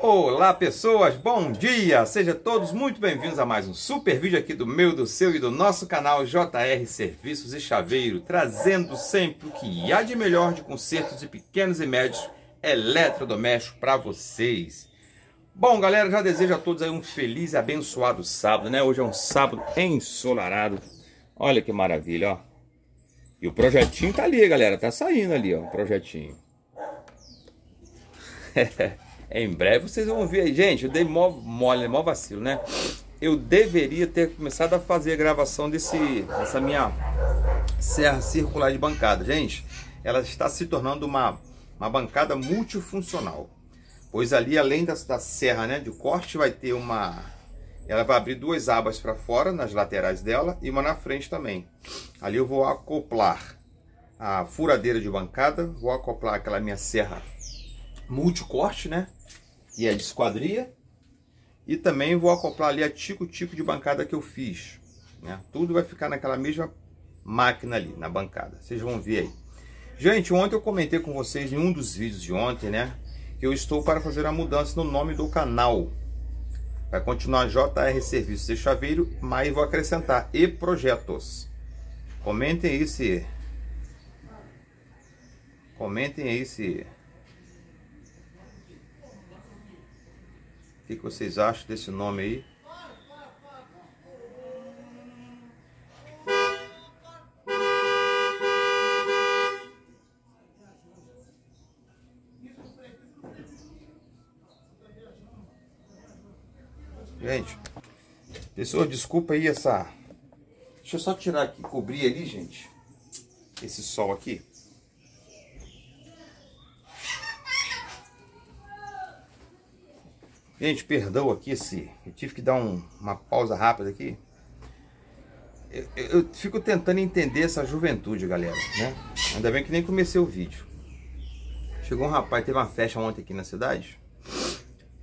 Olá pessoas, bom dia! Sejam todos muito bem-vindos a mais um super vídeo aqui do meu, do seu e do nosso canal JR Serviços e Chaveiro, trazendo sempre o que há de melhor de consertos de pequenos e médios eletrodomésticos para vocês. Bom, galera, já desejo a todos aí um feliz e abençoado sábado, né? Hoje é um sábado ensolarado. Olha que maravilha, ó. E o projetinho tá ali, galera, tá saindo ali, ó, o projetinho. em breve vocês vão ver aí. Gente, eu dei mó mole, mó vacilo, né? Eu deveria ter começado a fazer a gravação desse, dessa minha serra circular de bancada. Gente, ela está se tornando uma, uma bancada multifuncional. Pois ali, além da, da serra né, de corte, vai ter uma... Ela vai abrir duas abas para fora, nas laterais dela, e uma na frente também. Ali eu vou acoplar a furadeira de bancada, vou acoplar aquela minha serra multicorte, né? E a de esquadria. E também vou acoplar ali a tico-tico de bancada que eu fiz. Né? Tudo vai ficar naquela mesma máquina ali, na bancada. Vocês vão ver aí. Gente, ontem eu comentei com vocês em um dos vídeos de ontem, né? Que eu estou para fazer a mudança no nome do canal. Vai continuar JR Serviços de Chaveiro, mas vou acrescentar E Projetos. Comentem aí se... Comentem aí se que, que vocês acham desse nome aí? Gente, pessoa, desculpa aí essa... Deixa eu só tirar aqui, cobrir ali, gente. Esse sol aqui. Gente, perdão aqui se eu tive que dar um, uma pausa rápida aqui. Eu, eu, fico tentando entender essa juventude, galera, né? Ainda bem que nem comecei o vídeo. Chegou um rapaz, teve uma festa ontem aqui na cidade.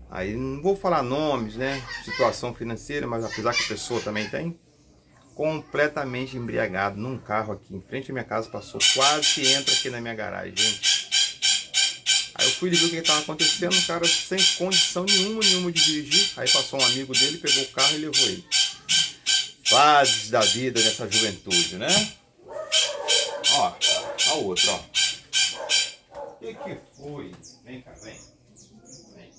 Aí não vou falar nomes, né? Situação financeira, mas apesar que a pessoa também tem. Completamente embriagado num carro aqui em frente à minha casa, passou quase entra aqui na minha garagem, gente. Eu fui ver o que estava acontecendo, um cara sem condição nenhuma, nenhuma de dirigir. Aí passou um amigo dele, pegou o carro e levou ele. Fases da vida nessa juventude, né? Ó, ó o outro, ó. O que que foi? Vem cá, vem. vem.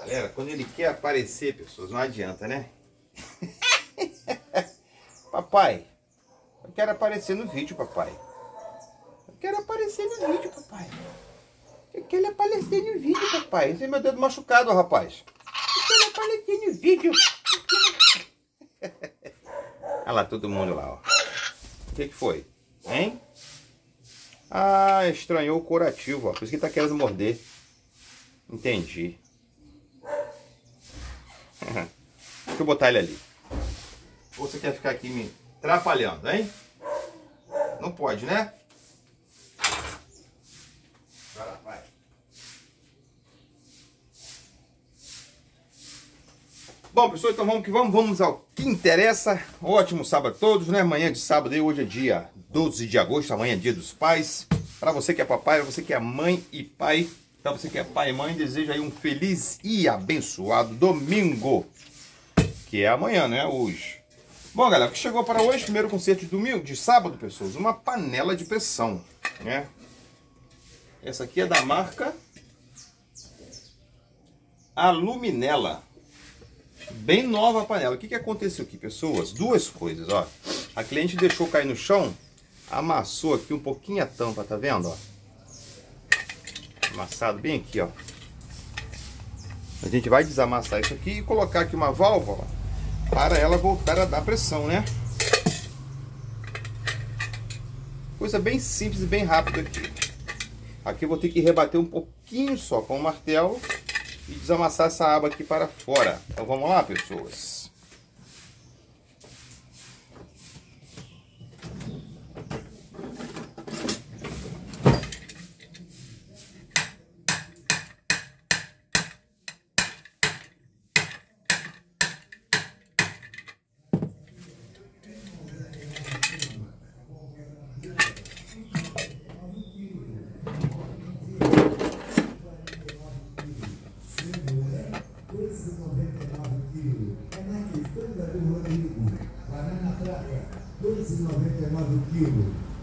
Galera, quando ele quer aparecer, pessoas, não adianta, né? papai, eu quero aparecer no vídeo, papai. Quero aparecer no vídeo, papai. Eu quero aparecer no vídeo, papai. Esse é meu dedo machucado, rapaz. Eu quero aparecer no vídeo. Olha lá, todo mundo lá, ó. O que, que foi? Hein? Ah, estranhou o curativo, ó. Por isso que tá querendo morder. Entendi. Deixa eu botar ele ali. Ou você quer ficar aqui me atrapalhando, hein? Não pode, né? Bom, pessoal, então vamos que vamos, vamos ao que interessa. Ótimo sábado a todos, né? Amanhã de sábado, hoje é dia 12 de agosto, amanhã é dia dos pais. Para você que é papai, para você que é mãe e pai, para você que é pai e mãe, desejo aí um feliz e abençoado domingo, que é amanhã, né? Hoje. Bom, galera, o que chegou para hoje, primeiro concerto de domingo, de sábado, pessoas, uma panela de pressão, né? Essa aqui é da marca Aluminella. Bem nova a panela. O que, que aconteceu aqui, pessoas? Duas coisas, ó. A cliente deixou cair no chão, amassou aqui um pouquinho a tampa, tá vendo, ó? Amassado bem aqui, ó. A gente vai desamassar isso aqui e colocar aqui uma válvula para ela voltar a dar pressão, né? Coisa bem simples e bem rápida aqui. Aqui eu vou ter que rebater um pouquinho só com o martelo e desamassar essa aba aqui para fora. Então vamos lá, pessoas.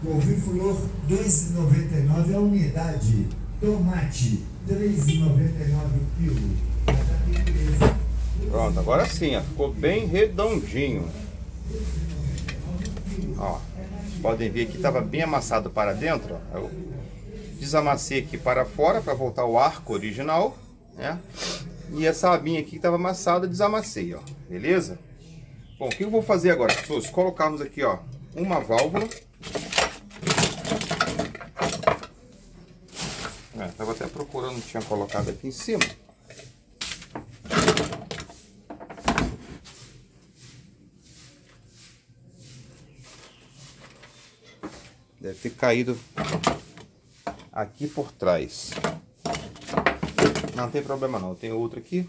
Couve-flor, R$ 2,99 a unidade. Tomate, R$ 3,99 o quilo. Pronto, agora sim, ó, ficou bem redondinho. Ó, podem ver que estava bem amassado para dentro. Ó. Eu desamassei aqui para fora para voltar ao arco original, né? E essa abinha aqui que estava amassada, desamassei, ó. Beleza? Bom, o que eu vou fazer agora, pessoas? Colocarmos aqui, ó, uma válvula. É, tava até procurando, tinha colocado aqui em cima. Deve ter caído aqui por trás. Não tem problema não, tem outro aqui.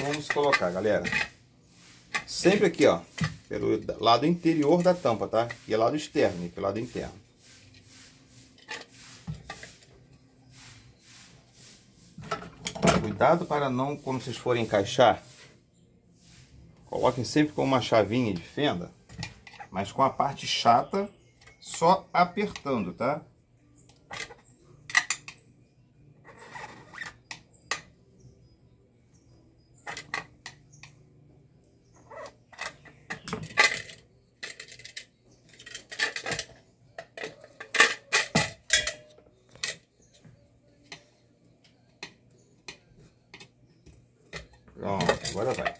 Vamos colocar, galera. Sempre aqui, ó, pelo lado interior da tampa, tá? E lado externo, e pelo lado interno. Cuidado para não, quando vocês forem encaixar, coloquem sempre com uma chavinha de fenda, mas com a parte chata só apertando, tá? Pronto, agora vai.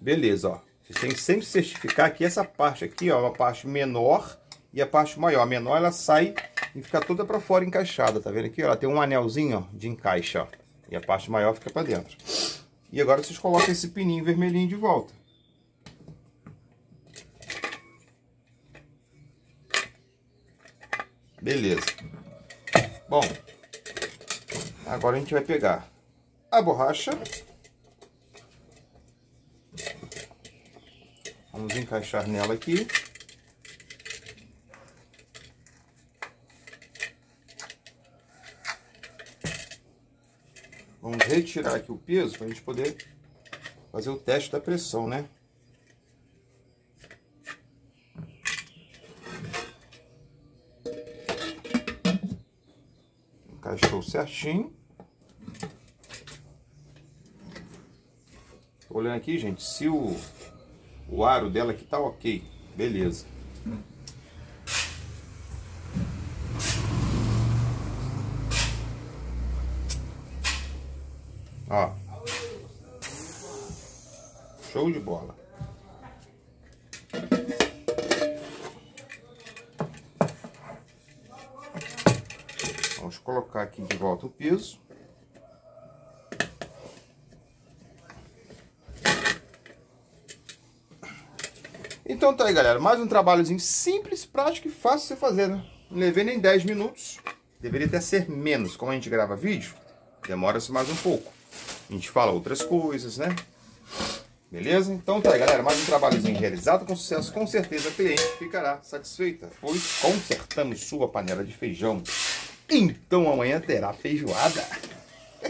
Beleza, ó. Vocês têm que sempre certificar que essa parte aqui, ó, uma parte menor e a parte maior. A menor ela sai e fica toda para fora encaixada, tá vendo aqui? Ela tem um anelzinho, ó, de encaixe, ó. E a parte maior fica para dentro. E agora vocês colocam esse pininho vermelhinho de volta. Beleza. Bom, agora a gente vai pegar a borracha. Vamos encaixar nela aqui. Vamos retirar aqui o peso para a gente poder fazer o teste da pressão, né? Certinho. Olhando aqui, gente, se o, o aro dela aqui tá ok. Beleza. Ó. Show de bola. Colocar aqui de volta o piso. Então tá aí, galera. Mais um trabalhozinho simples, prático e fácil de você fazer, né? Não levei nem 10 minutos. Deveria até ser menos. Como a gente grava vídeo, demora-se mais um pouco. A gente fala outras coisas, né? Beleza? Então tá aí, galera. Mais um trabalhozinho realizado com sucesso. Com certeza a cliente ficará satisfeita, pois consertamos sua panela de feijão. Então amanhã terá feijoada.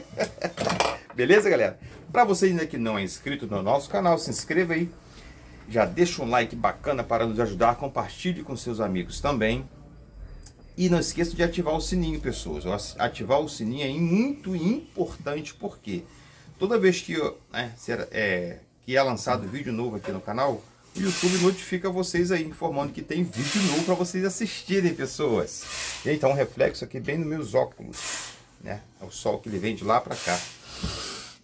Beleza, galera? Para você ainda que não é inscrito no nosso canal, se inscreva aí. Já deixa um like bacana para nos ajudar. Compartilhe com seus amigos também. E não esqueça de ativar o sininho, pessoas. Ativar o sininho é muito importante, porque toda vez que, né, é, que é lançado vídeo novo aqui no canal, o YouTube notifica vocês aí, informando que tem vídeo novo para vocês assistirem, pessoas. E então, um reflexo aqui bem nos meus óculos, né? É o sol que ele vem de lá para cá.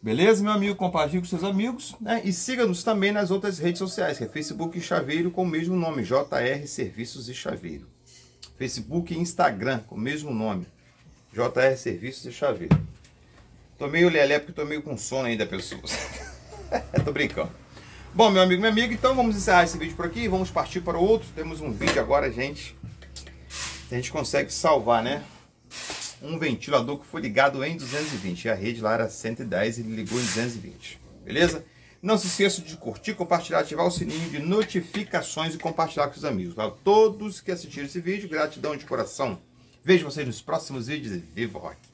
Beleza, meu amigo? Compartilhe com seus amigos, né? E siga-nos também nas outras redes sociais, que é Facebook e Chaveiro, com o mesmo nome, JR Serviços e Chaveiro. Facebook e Instagram, com o mesmo nome, JR Serviços e Chaveiro. Tô meio lelé porque tô meio com sono ainda, pessoas. tô brincando. Bom, meu amigo, minha amiga, então vamos encerrar esse vídeo por aqui. Vamos partir para outro. Temos um vídeo agora, gente. A gente consegue salvar, né? Um ventilador que foi ligado em 220. A rede lá era 110 e ele ligou em 220. Beleza? Não se esqueça de curtir, compartilhar, ativar o sininho de notificações e compartilhar com os amigos. Para todos que assistiram esse vídeo, gratidão de coração. Vejo vocês nos próximos vídeos e viva rock!